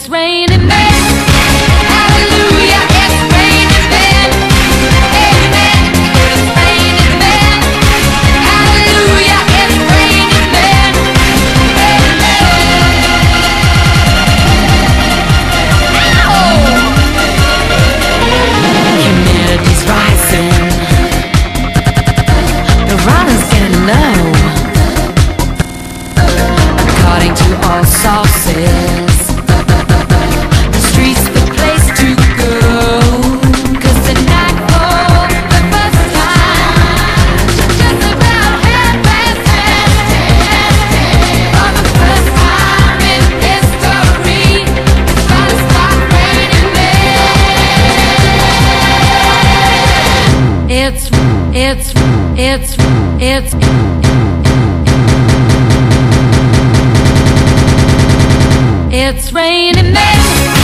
It's raining men. Hallelujah, it's raining men. Amen. It's raining men. Hallelujah, it's raining men. Amen. Humidity's rising. The water's getting low. According to all sources, It's, it's, it's, it's. It's raining men.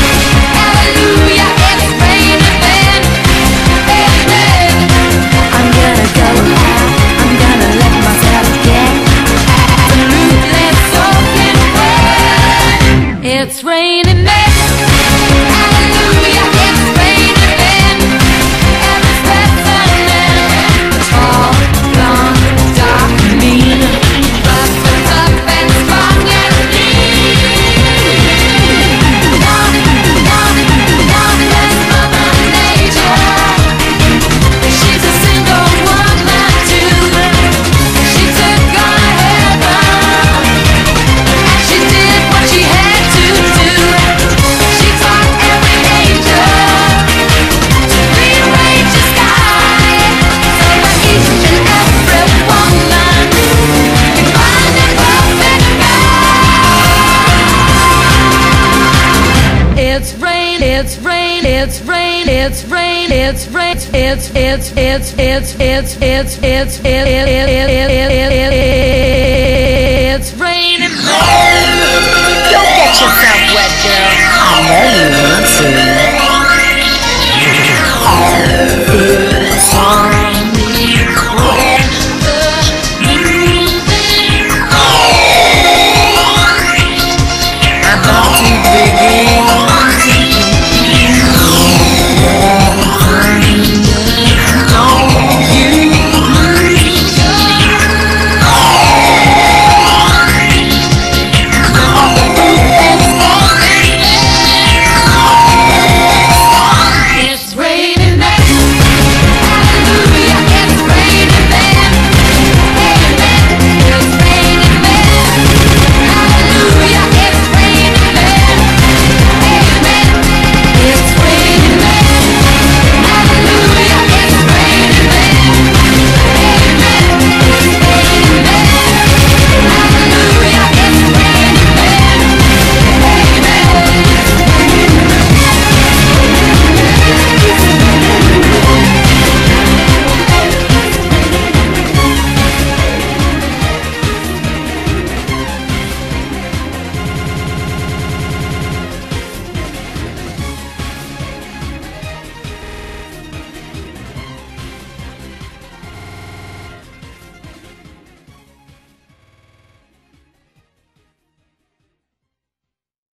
It's rain, it's rain, it's rain, it's rain, it's it's it's it's it's it's it's it's it it it it it it